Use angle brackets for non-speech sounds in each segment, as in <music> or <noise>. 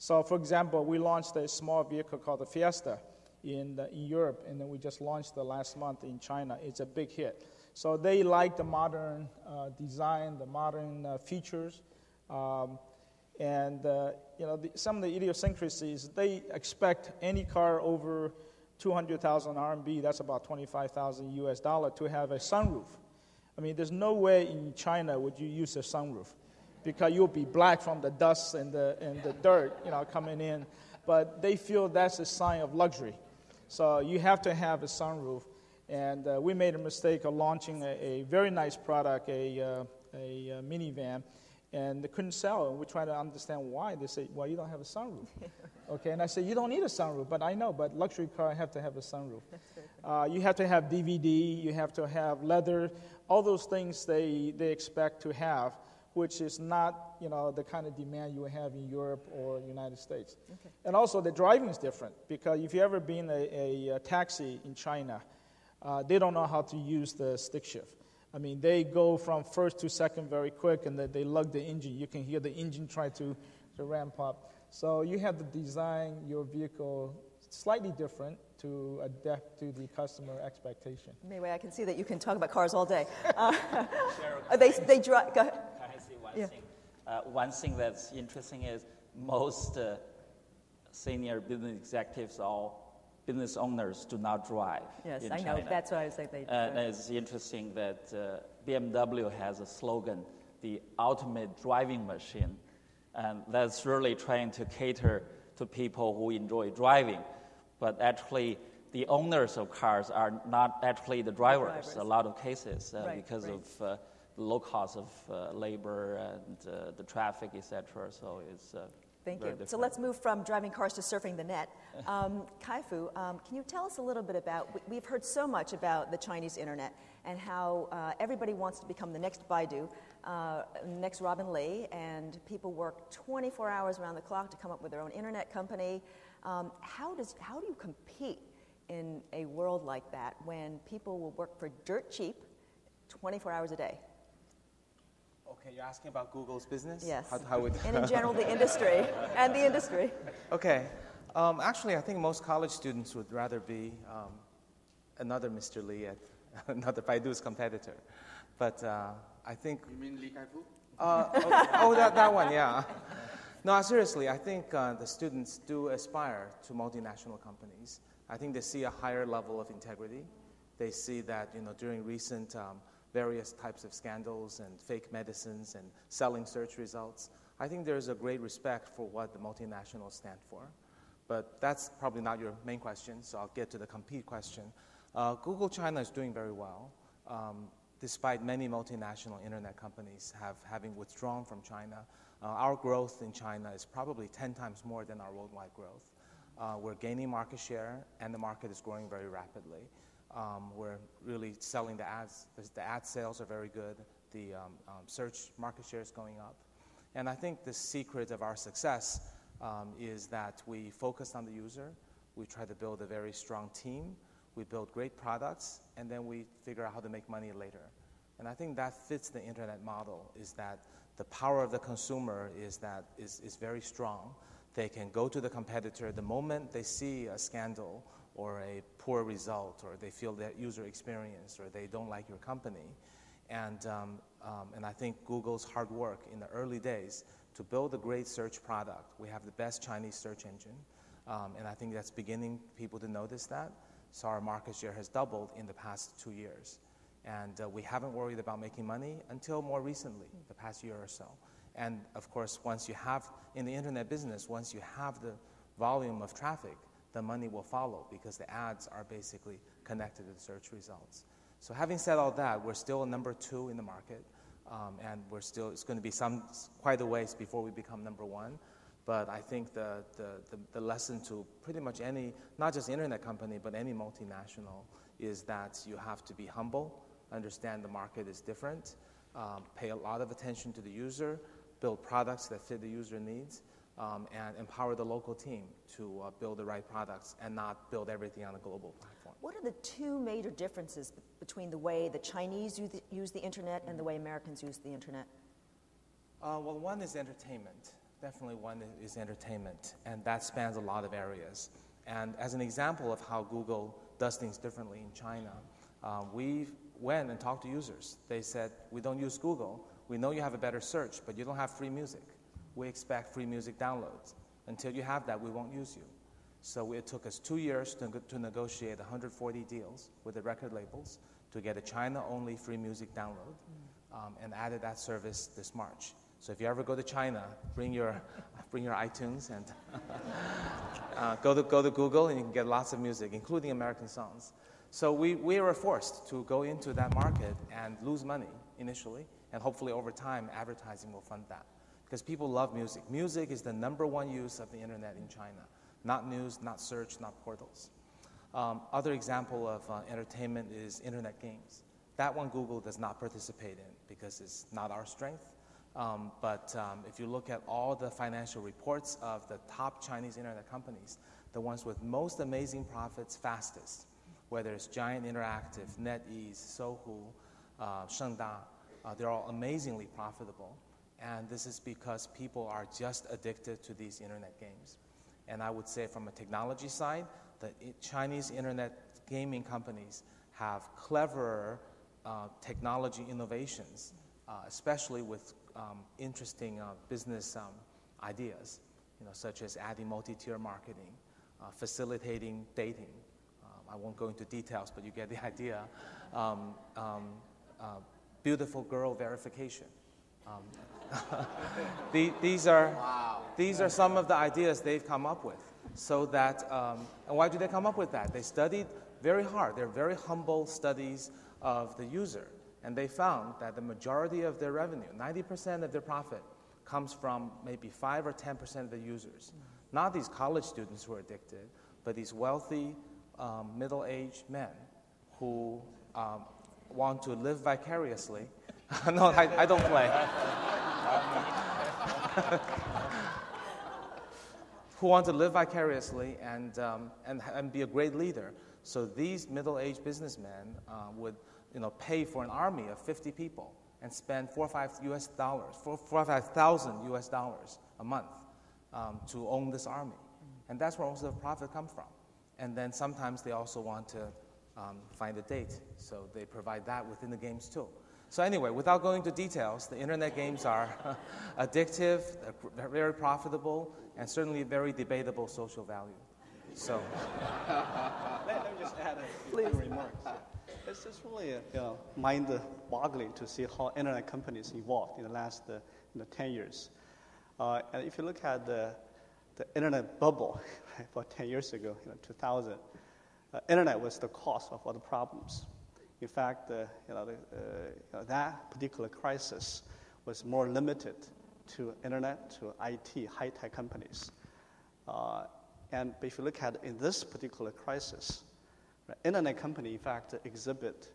So, for example, we launched a small vehicle called the Fiesta in, the, in Europe, and then we just launched the last month in China. It's a big hit. So they like the modern uh, design, the modern uh, features, um, and uh, you know the, some of the idiosyncrasies. They expect any car over 200,000 RMB, that's about 25,000 US dollar, to have a sunroof. I mean, there's no way in China would you use a sunroof because you'll be black from the dust and the, and the dirt, you know, coming in. But they feel that's a sign of luxury. So you have to have a sunroof. And uh, we made a mistake of launching a, a very nice product, a, uh, a, a, minivan, and they couldn't sell it. And we tried to understand why. They say, well, you don't have a sunroof. <laughs> okay, and I said, you don't need a sunroof, but I know, but luxury car have to have a sunroof. Uh, you have to have DVD, you have to have leather, all those things they, they expect to have which is not you know the kind of demand you have in Europe or United States. Okay. And also the driving is different because if you've ever been a, a, a taxi in China, uh, they don't know how to use the stick shift. I mean, they go from first to second very quick, and they, they lug the engine. You can hear the engine try to, to ramp up. So you have to design your vehicle slightly different to adapt to the customer expectation. Anyway, I can see that you can talk about cars all day. <laughs> Uh, <laughs> they they drive. Go ahead. One yeah. thing? Uh, one thing that's interesting is most uh, senior business executives all business owners do not drive. Yes, I China. know. That's why I was saying they. Uh, it's interesting that uh, BMW has a slogan, "The ultimate driving machine," and that's really trying to cater to people who enjoy driving, but actually. The owners of cars are not actually the drivers, drivers. a lot of cases, uh, right, because right. of uh, the low cost of uh, labor and uh, the traffic, etc. So it's Thank you. So let's move from driving cars to surfing the net. <laughs> Um, Kai-Fu, um, can you tell us a little bit about, we've heard so much about the Chinese internet and how uh, everybody wants to become the next Baidu, uh, next Robin Li, and people work 24 hours around the clock to come up with their own internet company. Um, how, does, how do you compete in a world like that when people will work for dirt cheap 24 hours a day? Okay, you're asking about Google's business? Yes. How, how would and in <laughs> general, the industry and the industry. Okay. Um, actually, I think most college students would rather be um, another Mr. Lee at <laughs> another Baidu's competitor. But uh, I think. You mean Li Kai-fu? Uh, oh, oh, that, that one, yeah. No, seriously, I think uh, the students do aspire to multinational companies. I think they see a higher level of integrity. They see that, you know, during recent um, various types of scandals and fake medicines and selling search results. I think there's a great respect for what the multinationals stand for. But that's probably not your main question, so I'll get to the compete question. Uh, Google China is doing very well, um, despite many multinational internet companies have, having withdrawn from China. Uh, our growth in China is probably 10 times more than our worldwide growth. Uh, we're gaining market share, and the market is growing very rapidly. Um, we're really selling the ads. The ad sales are very good. The um, um, search market share is going up. And I think the secret of our success um, is that we focus on the user. We try to build a very strong team. We build great products, and then we figure out how to make money later. And I think that fits the internet model. Is that the power of the consumer is that is, is very strong. They can go to the competitor the moment they see a scandal or a poor result, or they feel that user experience, or they don't like your company. And, um, um, and I think Google's hard work in the early days to build a great search product. We have the best Chinese search engine, um, and I think that's beginning people to notice that. So our market share has doubled in the past two years. And uh, we haven't worried about making money until more recently, the past year or so. And of course, once you have, in the internet business, once you have the volume of traffic, the money will follow because the ads are basically connected to the search results. So having said all that, we're still number two in the market, um, and we're still it's going to be some quite a ways before we become number one. But I think the, the, the, the lesson to pretty much any, not just internet company, but any multinational, is that you have to be humble, understand the market is different, um, pay a lot of attention to the user, build products that fit the user needs, um, and empower the local team to uh, build the right products and not build everything on a global platform. What are the two major differences b- between the way the Chinese use the, use the, internet and the way Americans use the internet? Uh, well, one is entertainment. Definitely one is entertainment, and that spans a lot of areas. And as an example of how Google does things differently in China, uh, we went and talked to users. They said, We don't use Google. We know you have a better search, but you don't have free music. We expect free music downloads. Until you have that, we won't use you. So it took us two years to, to negotiate 140 deals with the record labels to get a China only free music download um, and added that service this March. So if you ever go to China, bring your, <laughs> bring your iTunes and <laughs> uh, go, to, go to Google and you can get lots of music, including American songs. So we, we were forced to go into that market and lose money initially, and hopefully over time, advertising will fund that. Because people love music. Music is the number one use of the internet in China. Not news, not search, not portals. Um, other example of uh, entertainment is internet games. That one Google does not participate in because it's not our strength. Um, but um, if you look at all the financial reports of the top Chinese internet companies, the ones with most amazing profits fastest, whether it's Giant Interactive, NetEase, Sohu, uh, Shengda, uh, they're all amazingly profitable. And this is because people are just addicted to these internet games. And I would say, from a technology side, the Chinese internet gaming companies have cleverer uh, technology innovations, uh, especially with um, interesting uh, business um, ideas, you know, such as adding multi-tier marketing, uh, facilitating dating. Um, I won't go into details, but you get the <laughs> idea. Um, um, uh, beautiful girl verification. Um, <laughs> the, these, are, wow. these are some of the ideas they've come up with. So that, um, and why do they come up with that? They studied very hard. They're very humble studies of the user. And they found that the majority of their revenue, 90% of their profit, comes from maybe 5 or 10% of the users. Not these college students who are addicted, but these wealthy, um, middle aged men who um, want to live vicariously. <laughs> no, I, I don't play. <laughs> who want to live vicariously and, um, and, and be a great leader. So these middle aged businessmen uh, would you know, pay for an army of 50 people and spend four or five US dollars, four, four or five thousand US dollars a month um, to own this army. And that's where most of the profit comes from. And then sometimes they also want to um, find a date, so they provide that within the games too. So anyway, without going into details, the internet games are <laughs> addictive, very profitable, and certainly very debatable social value. So. let, <laughs> let, me just add a few remarks. It's just really uh, you know, mind-boggling to see how internet companies evolved in the last uh, you know, 10 years. Uh, and if you look at the, the internet bubble <laughs> right, about 10 years ago, you know, 2000, uh, internet was the cause of all the problems. In fact, uh, you know, the, uh, you know, that particular crisis was more limited to internet, to IT, high-tech companies. and if you look at in this particular crisis, Internet company, in fact, exhibit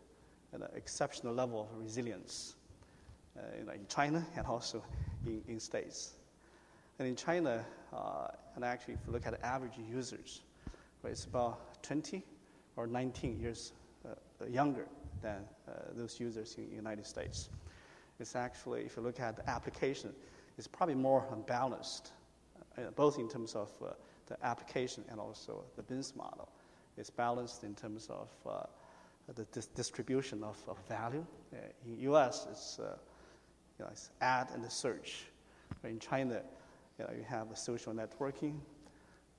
an exceptional level of resilience uh, in China and also in, in States. And in China, uh, and actually, if you look at average users, right, it's about 20 or 19 years uh, younger than uh, those users in the United States. It's actually, if you look at the application, it's probably more unbalanced, uh, both in terms of uh, the application and also the business model It's balanced in terms of uh, the dis- distribution of, of value. Uh, in U.S., it's, uh, you know, it's ad and the search. But in China, you, know, you have social networking,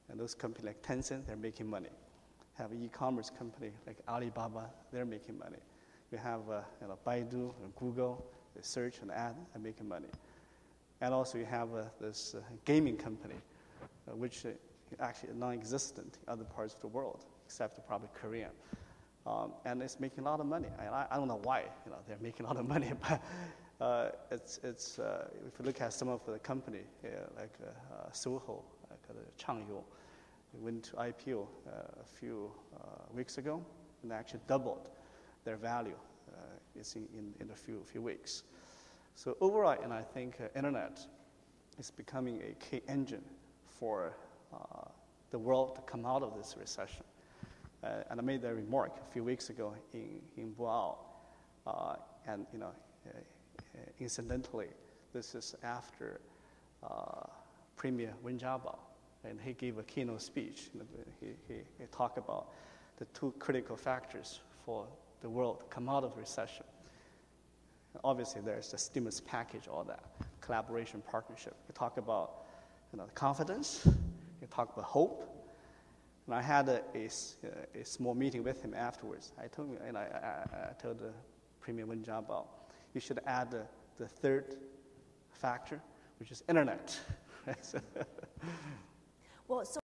and those companies like Tencent, they're making money. Have an e-commerce company like Alibaba, they're making money. You have uh, you know, Baidu and Google, the search and ad, are making money. And also you have uh, this uh, gaming company, uh, which uh, actually non-existent in other parts of the world except probably Korea. Um, and it's making a lot of money. I, I don't know why you know, they're making a lot of <laughs> money, but uh, it's, it's, uh, if you look at some of the company, like Sohu, like Changyou, went to IPO uh, a few weeks ago and actually doubled their value it's in, in, in, a few, few weeks. So overall, and I think internet is becoming a key engine for the world to come out of this recession. Uh, and I made that remark a few weeks ago in, in Boao. Uh, and, you know, uh, incidentally, this is after Premier Wen Jiabao, and he gave a keynote speech. He, he, he talked about the two critical factors for the world to come out of recession. Obviously, there's the stimulus package, all that collaboration, partnership. He talked about you know, confidence. He talked about hope. And I had a, a, a, small meeting with him afterwards. I told him, and I, I, I told the Premier Wen Jiabao, you should add the, the third factor, which is internet. <laughs> well, so